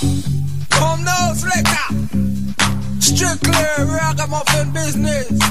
Come now, selector. Strictly ragamuffin business.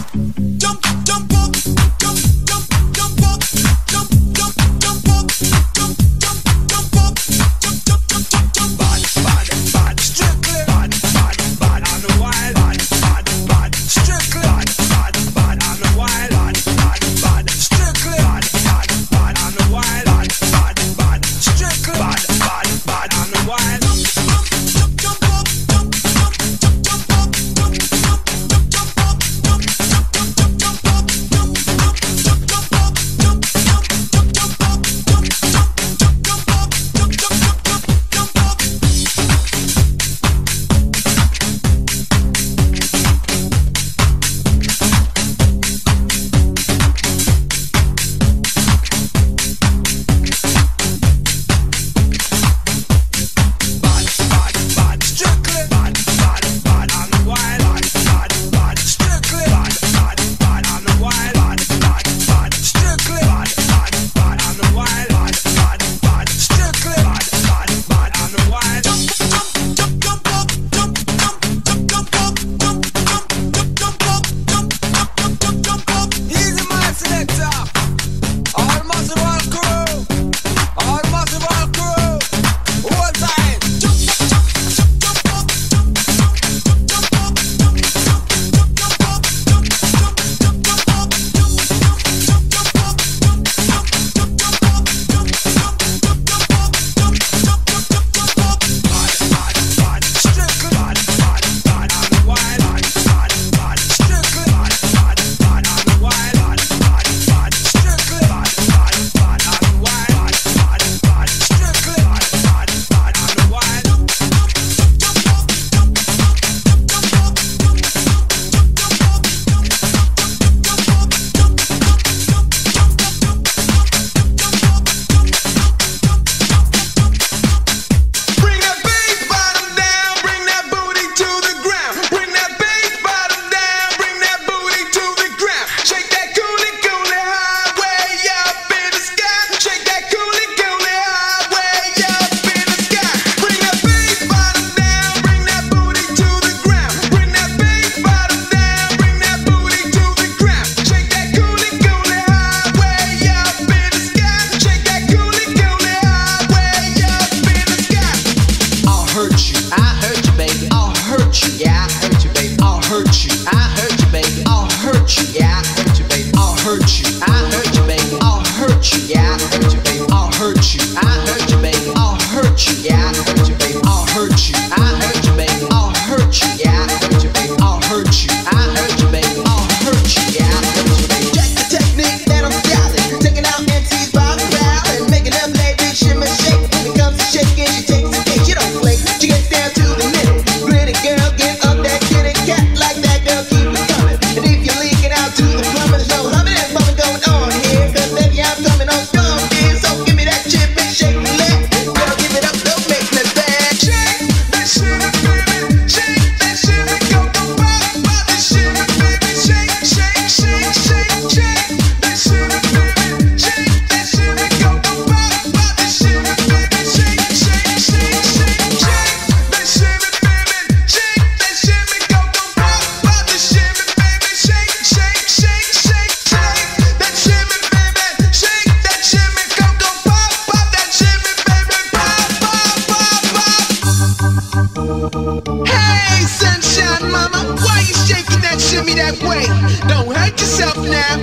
Hey, sunshine mama, why you shaking that shimmy that way? Don't hurt yourself now.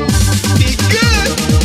Be good.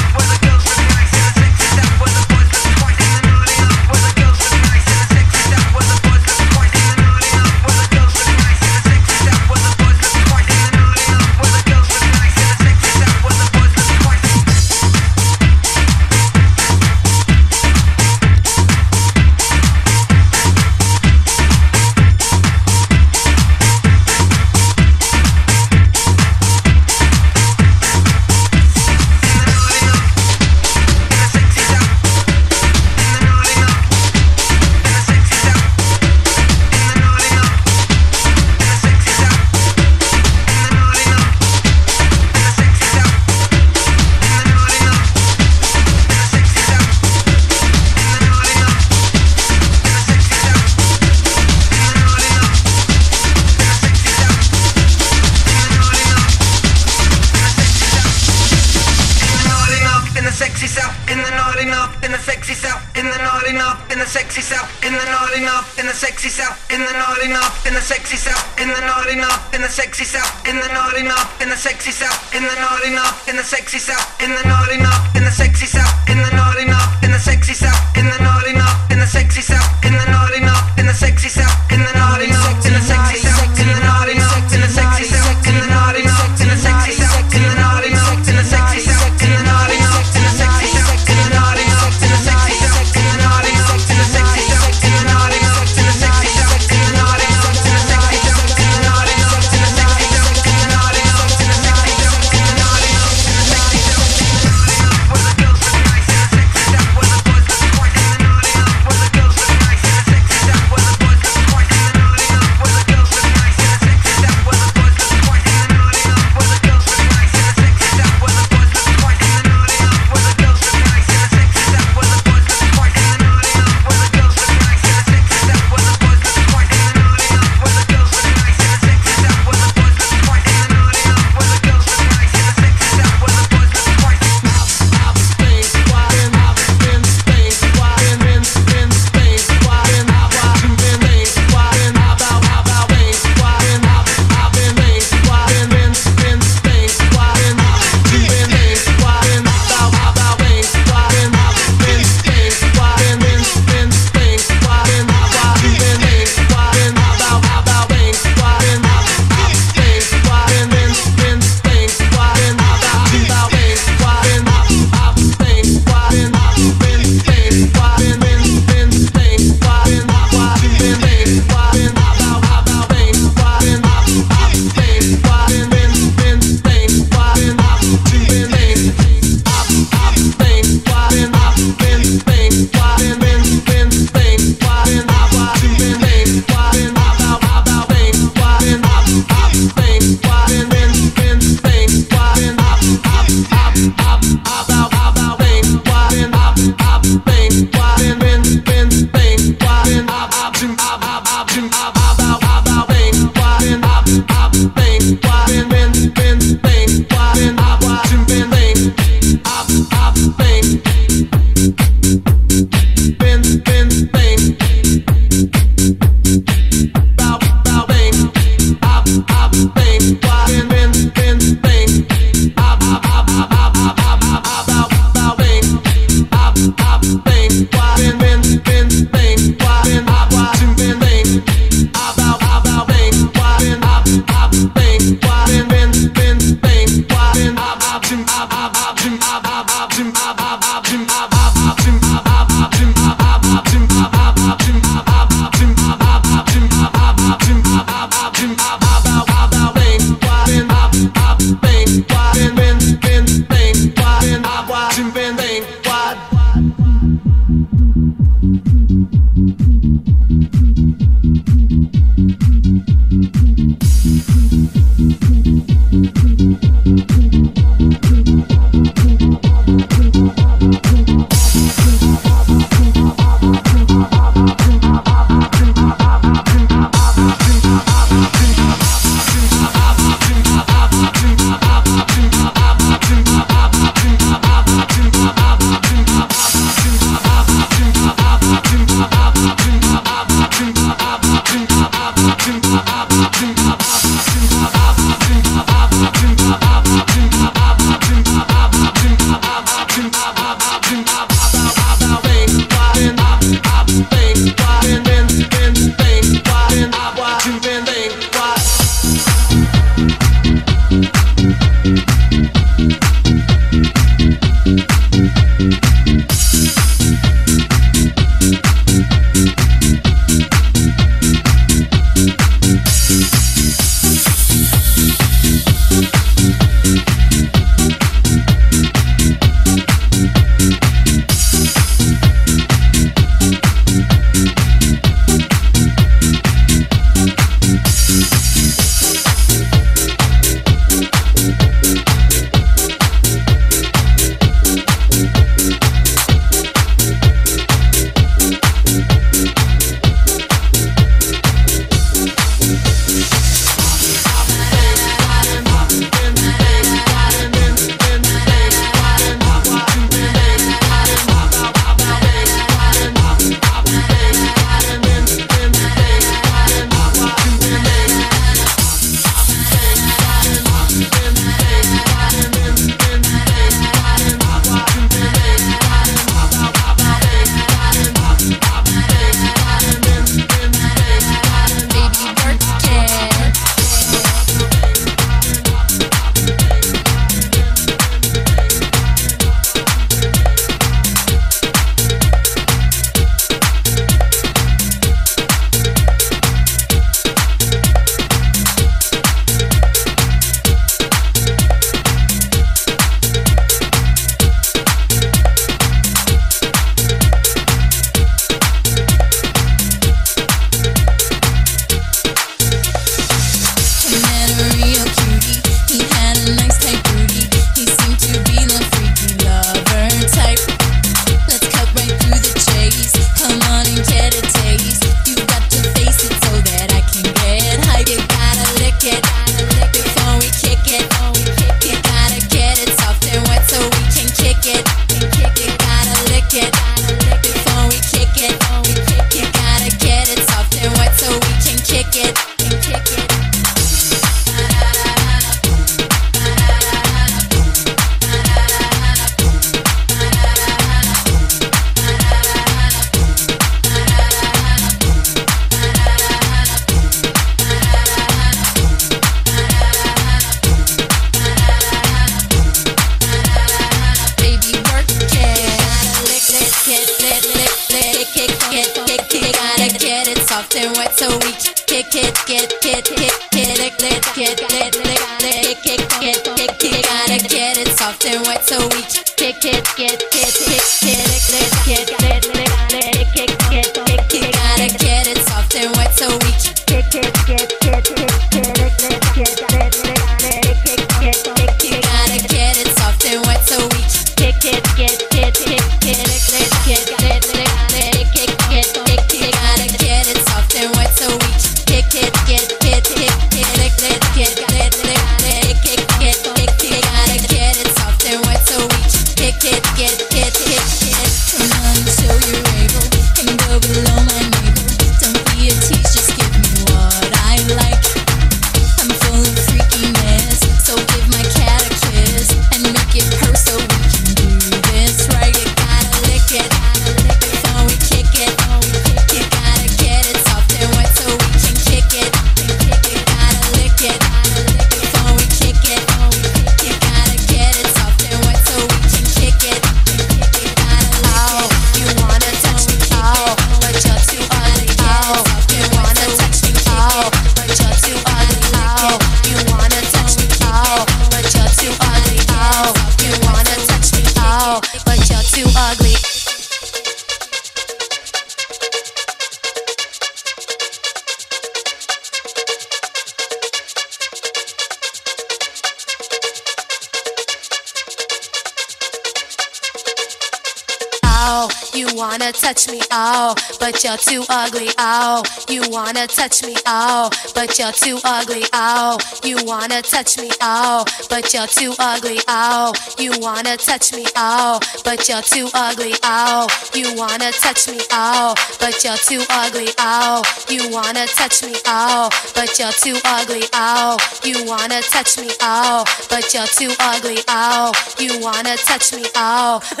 but you're too ugly. Oh, you wanna touch me. Oh, but you're too ugly. Oh, you wanna touch me. Oh, but you're too ugly. Oh, you wanna touch me. Oh, but you're too ugly. Oh, you wanna touch me. Oh, but you're too ugly. Oh, you wanna touch me. Oh, but you're too ugly. Oh, you wanna touch me. Oh, but you're too ugly. Oh, you wanna touch me. Oh.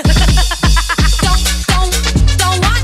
don't, don't, don't want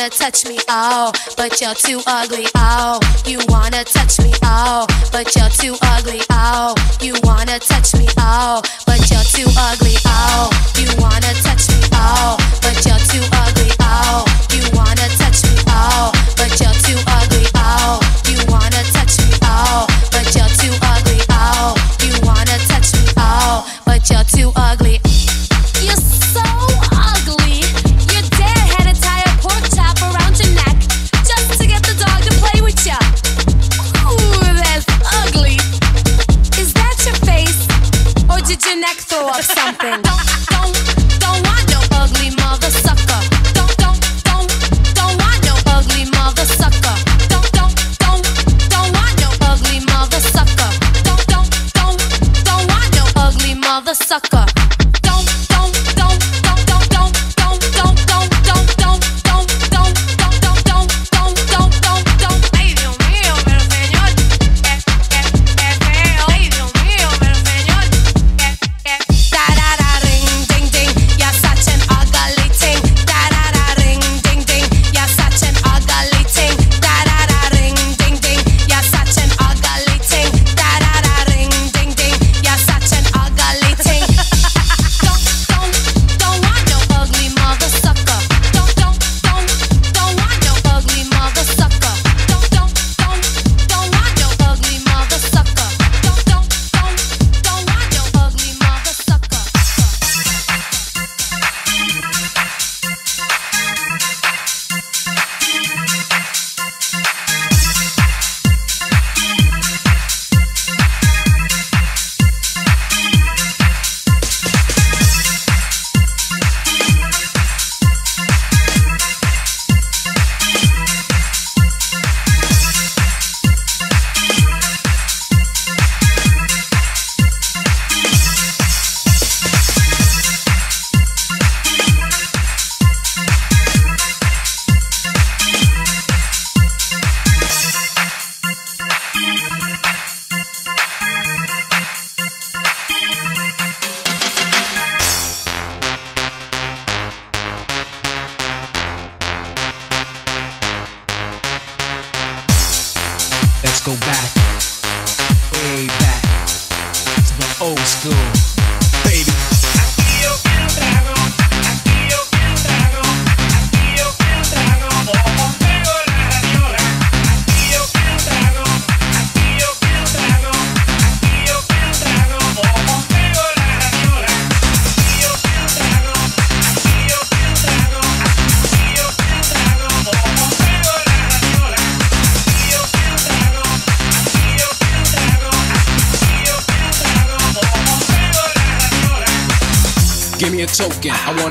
wanna touch me, oh, but you're too ugly, oh. soon.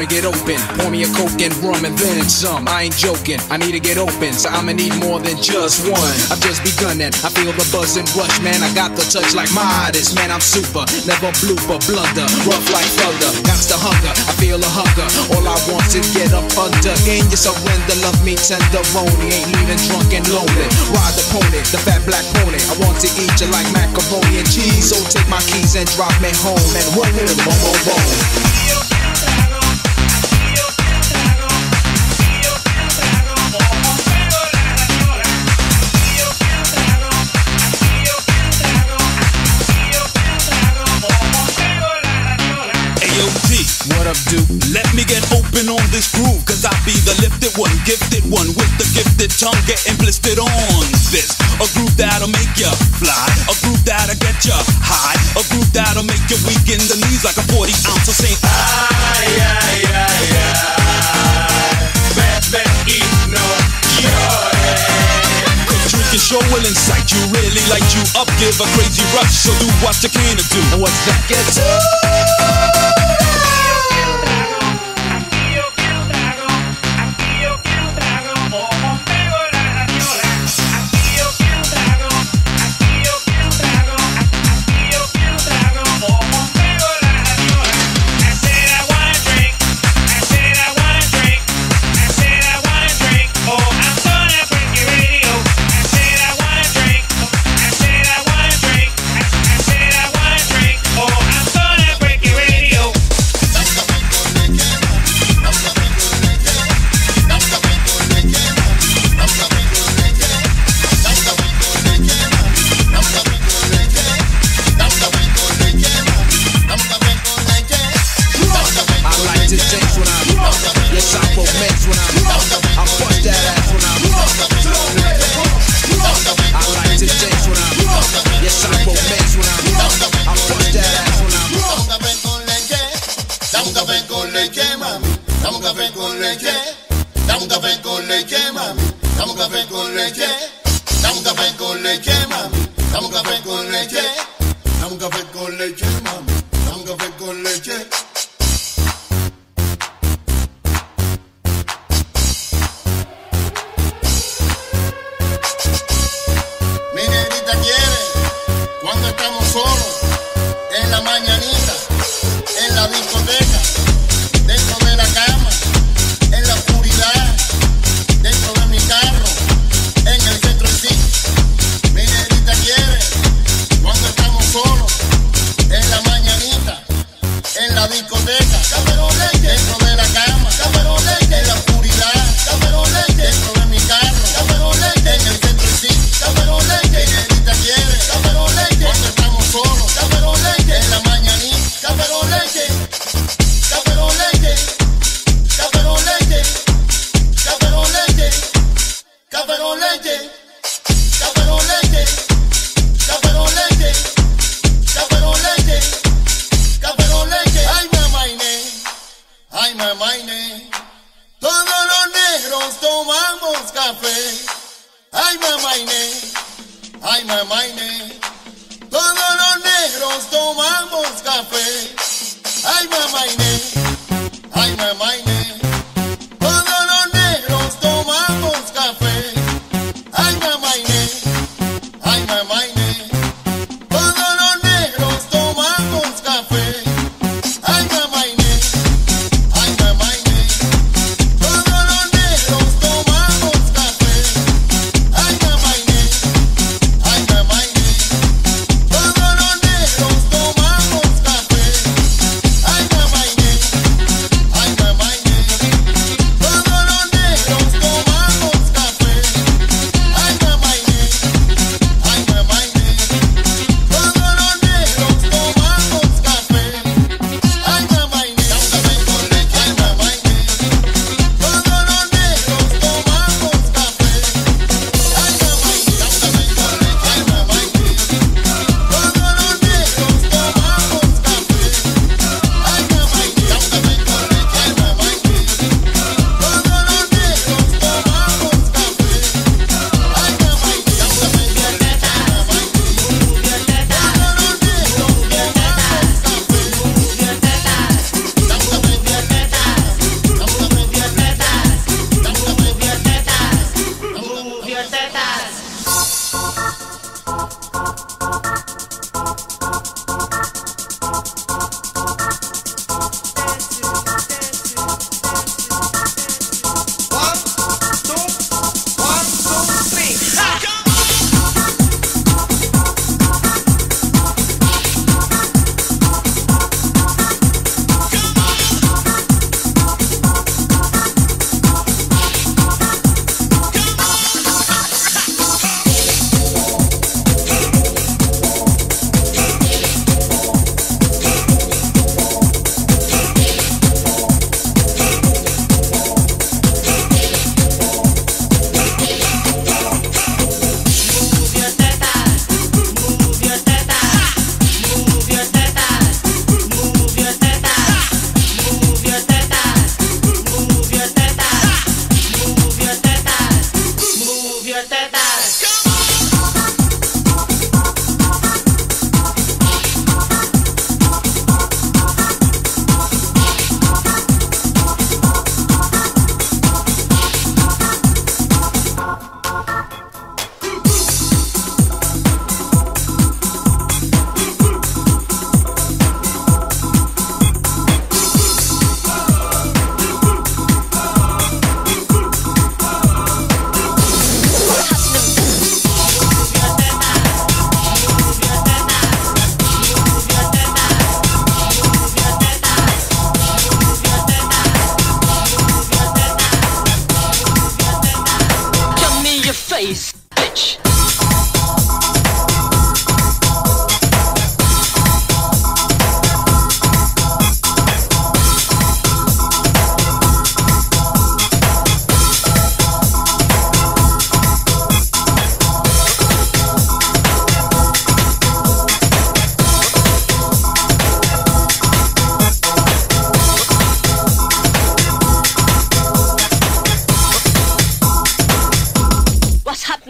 Get open. Pour me a coke and rum and then some. I ain't joking, I need to get open, so I'ma need more than just one. I've just begun and I feel the buzz and rush, man. I got the touch like Midas, man. I'm super, never blooper, blunder, rough like thunder. Got the hunger, I feel a hunger. All I want to get up under. Gain your surrender, love me tenderoni. Ain't leaving drunk and lonely. Ride the pony, the fat black pony. I want to eat you like macaroni and cheese. So take my keys and drop me home and roll, roll, roll, roll. AOT, this groove, cause I be the lifted one, gifted one, with the gifted tongue getting blistered on this. A groove that'll make ya fly, a groove that'll get ya high, a groove that'll make you weak in the knees like a 40 ounce of St. Ay, ay, ay, ay. Bebe y no llores. Cause drinking sure will incite you, really light you up, give a crazy rush. So do what you can to do. And what's that? Get to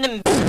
them.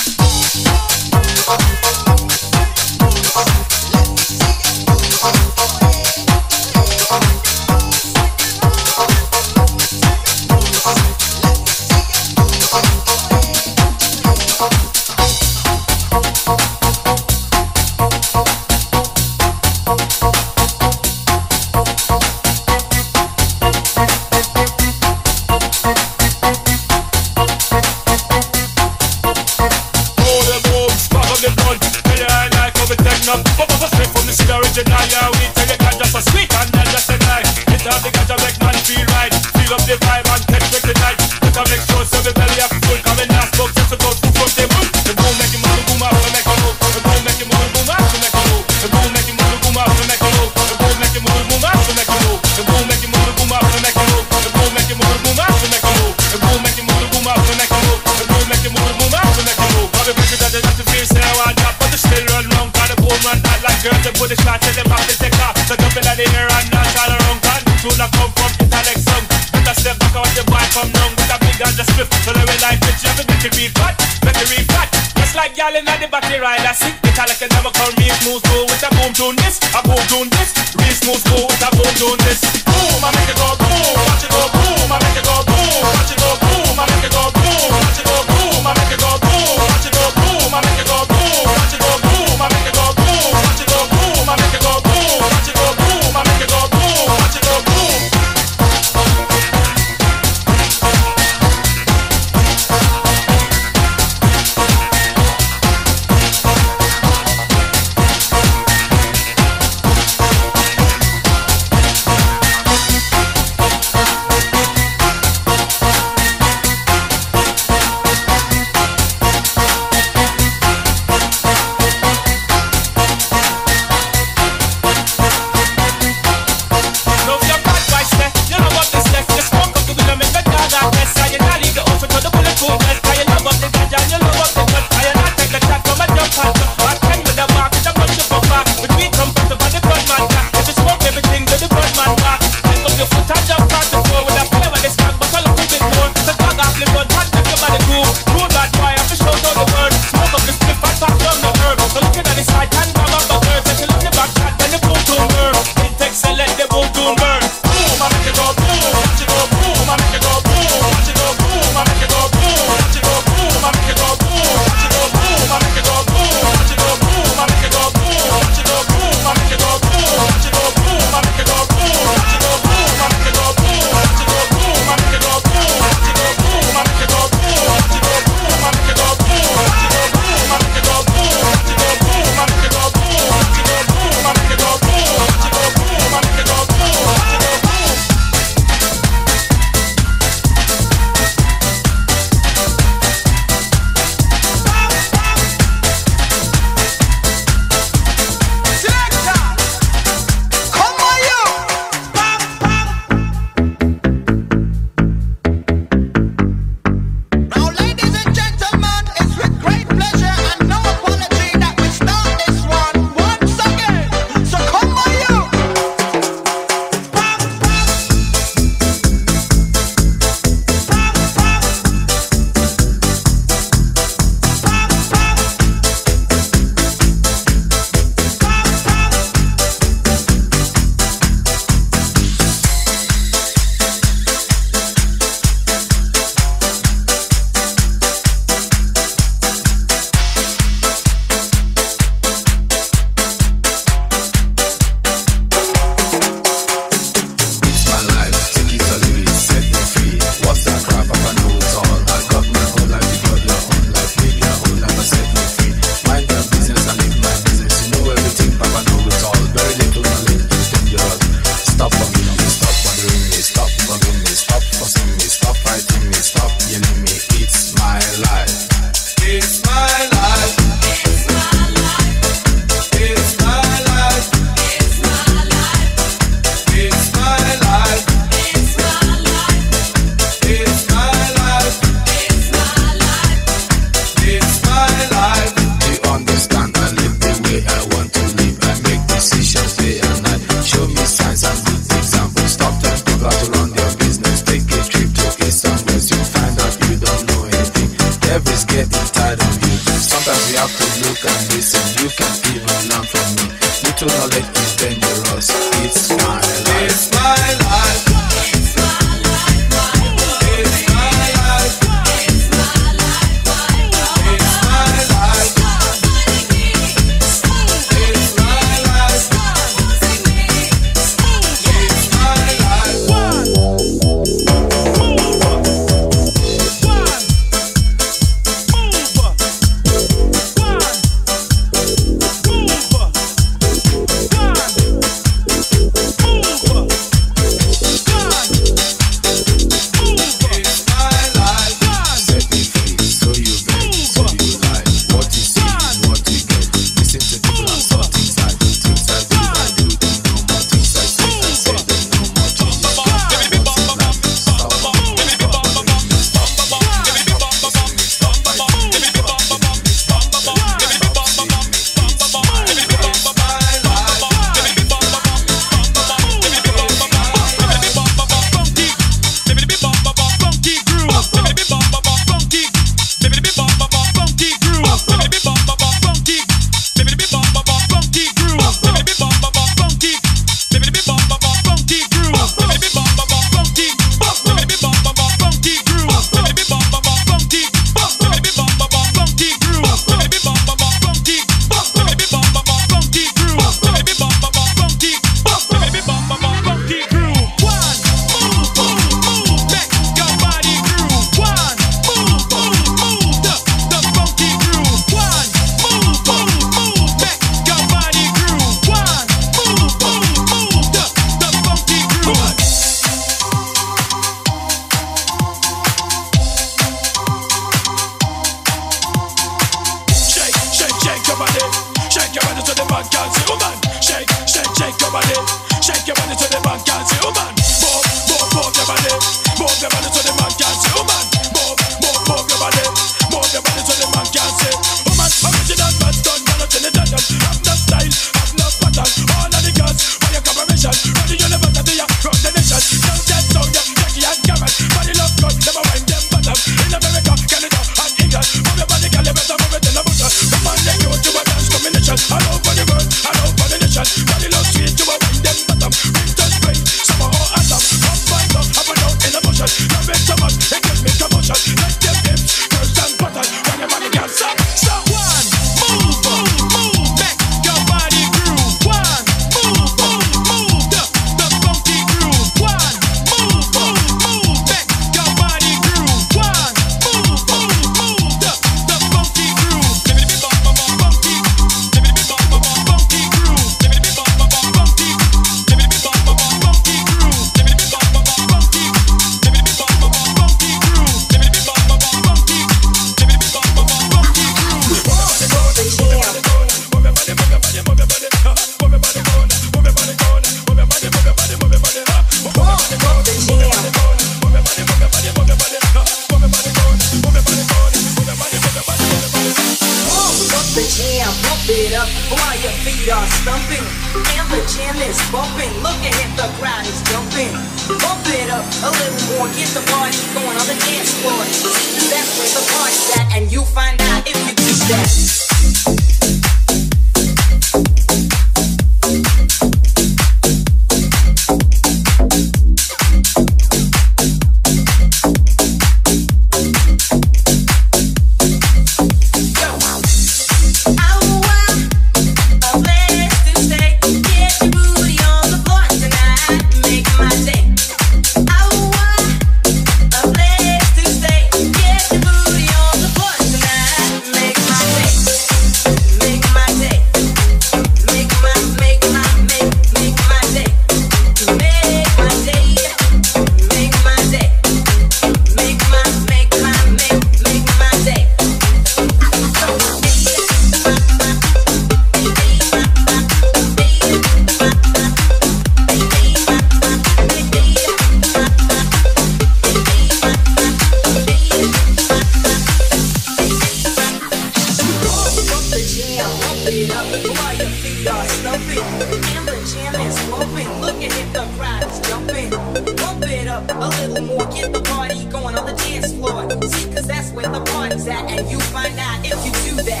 where the party's at, and you find out if you do that.